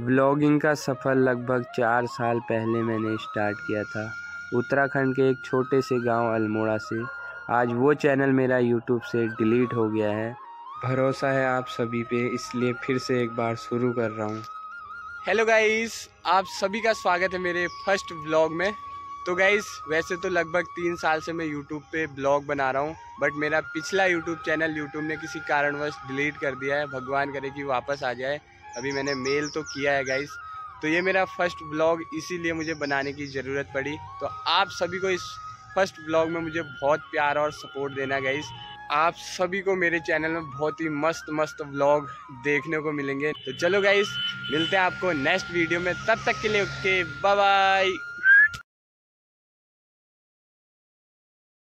Vlogging का सफ़र लगभग चार साल पहले मैंने स्टार्ट किया था। उत्तराखंड के एक छोटे से गाँव अल्मोड़ा से। आज वो चैनल मेरा यूट्यूब से डिलीट हो गया है। भरोसा है आप सभी पे, इसलिए फिर से एक बार शुरू कर रहा हूँ। हेलो गाइस आप सभी का स्वागत है मेरे फ़र्स्ट ब्लॉग में। तो गाइस वैसे तो लगभग तीन साल से मैं यूट्यूब पे ब्लॉग बना रहा हूँ बट मेरा पिछला यूट्यूब चैनल यूट्यूब ने किसी कारणवश डिलीट कर दिया है। भगवान करे कि वापस आ जाए। अभी मैंने मेल तो किया है गाइस तो ये मेरा फ़र्स्ट ब्लॉग इसीलिए मुझे बनाने की ज़रूरत पड़ी। तो आप सभी को इस फ़र्स्ट ब्लॉग में मुझे बहुत प्यार और सपोर्ट देना गाइस आप सभी को मेरे चैनल में बहुत ही मस्त मस्त ब्लॉग देखने को मिलेंगे। तो चलो गाइस मिलते हैं आपको नेक्स्ट वीडियो में। तब तक के लिए ओके बाय